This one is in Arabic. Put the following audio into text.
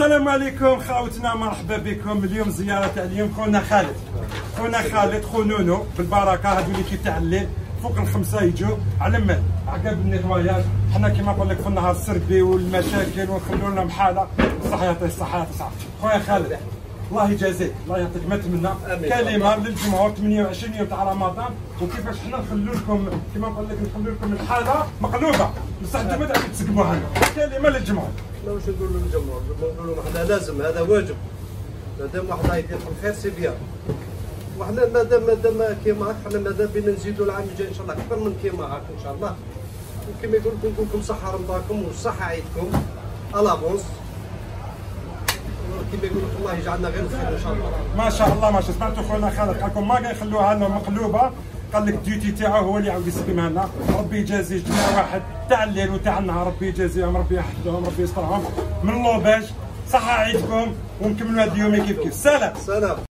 السلام عليكم خاوتنا مرحبا بكم. اليوم زيارة تاع اليوم خونا خالد. خونا خالد خو نونو بالبركة هادو اللي كيتاع الليل فوق الخمسة يجوا على من عقب النيتواياج حنا كيما نقول لك في النهار السربي والمشاكل ونخلوا لهم حاله صح يعطيه الصحه يعطيه الصحه خويا خالد. الله يجازيك الله يعطيك ما تمنى. كلمه للجمهور 28 يوم تاع رمضان وكيفاش حنا نخلوا لكم كيما نقول لك نخلوا لكم الحالة مقلوبة. بصح أنتم ما تسقموها لنا كلمه للجمهور لا واش نقولوا للجمهور نقولوا لهم حنا لازم هذا واجب. مادام واحد يدير في الخير c'est bien. وحنا مادام مادام كيما هاك حنا مادام بينا نزيدوا العام الجاي إن شاء الله أكثر من كيما هاك إن شاء الله. وكما يقول لكم صحة رمضانكم وصحة عيدكم. à l'avance كما يقول لك الله يجعلنا غير خير إن شاء الله. ما شاء الله ما شاء الله. سمعتوا خونا خالد قال لكم ما يخلوها لنا مقلوبة؟ قال لك الديوتي تاعو هو اللي يعاود يسقمها لنا ربي يجازي جميع واحد تاع الليل وتاع النهار. ربي يجازيهم ربي يحفظهم ربي يسترهم. من لوباج صحة عيدكم ونكملوا هذا اليوم كيف كيف. سلام. سلام.